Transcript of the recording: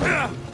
Ugh!